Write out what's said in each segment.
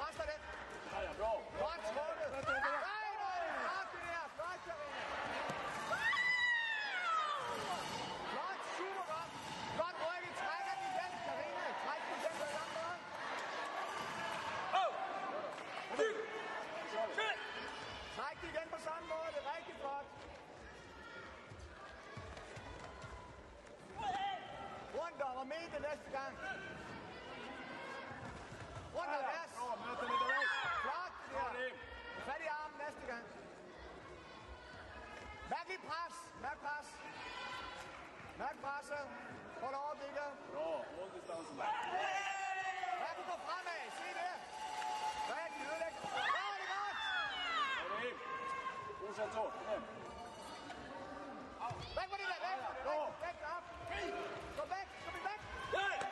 Pres dig lidt. Ja, ja, bra. Godt trukket. Nej, nej, godt det der. Godt, Karina. Flot, super godt. Godt rykket. Trækker den igen, Karina. Træk den igen på samme måde. Træk den igen på samme måde. Det er rigtig flot. Rundt om og med det næste gang. Mærk presset. Hold håll distansen där. Mærk, du går fremad. Se det. Rigtig ødelæg. Ja, det er godt. Rim. Fortsätt så. Kom igen. Væk med det der. Væk. Væk. Væk op. Gå væk. Kom væk. Klar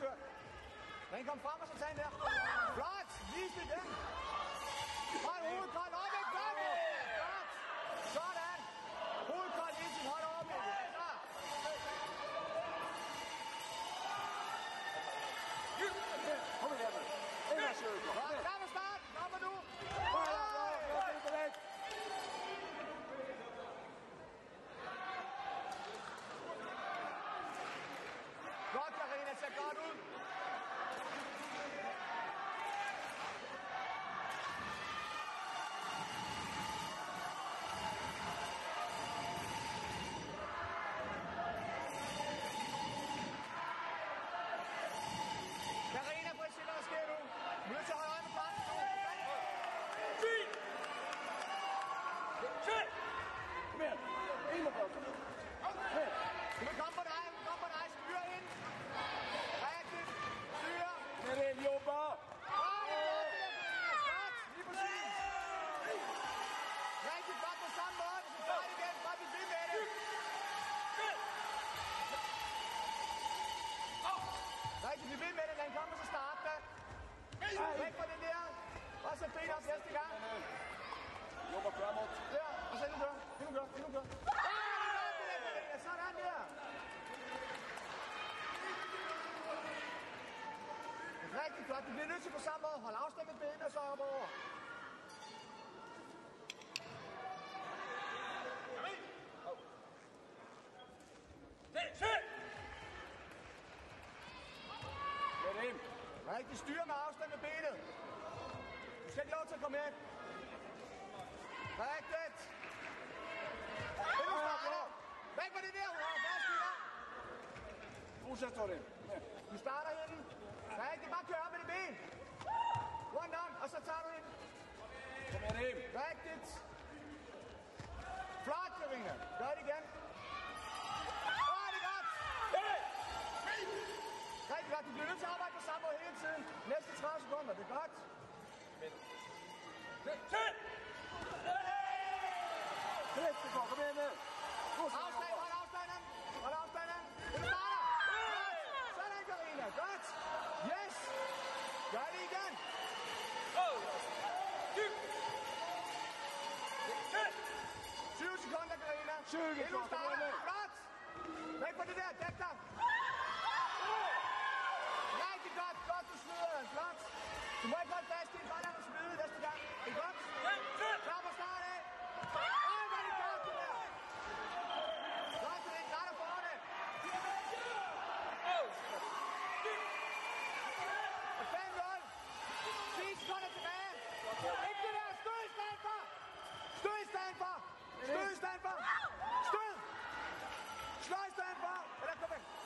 kørt. Den kom frem, og så tag den der. Flot. Vis det den! Karina. Væk fra den der. Og så ben op næste gang. Jobba framåt. Der. Og så endnu kør. Endnu kør. Endnu det der. Sådan der. Rigtig godt. Du bliver nødt til på samme måde. Hold afstand med benene og så op over. Væk, væk. Kom in. Rigtig styr med afstand med benet. Du skal ikke lov til at komme ind. Rigtigt. Endnu starter. Væk med det der. Fortsätt så Rim. Kom igen. Du starter hende. Rigtigt. Bare kør op med det ben. Rundt om, og så tager du hende. Kom Rim. Rigtigt. Flot, Karina. Gør det igen. Åh, det er godt. Rigtig godt. Du bliver nødt til at arbejde på samme måde hele tiden. Næste 30 sekunder. Det er godt. Kør. Direkt kvar. Kom igen nu. Fortsätt Afstand, hold afstanden. Hold afstanden. Du starter. Sådan, Karina. Godt. Yes. Gør det igen. Oh. Kick. Væk. 20 sekunder, Karina. 20 Endnu sekunder, starter. kom igen. Flot. Væk fra det der. Dæk dig. Stil, Stijn, Stil! Sluis, En dan kom ik.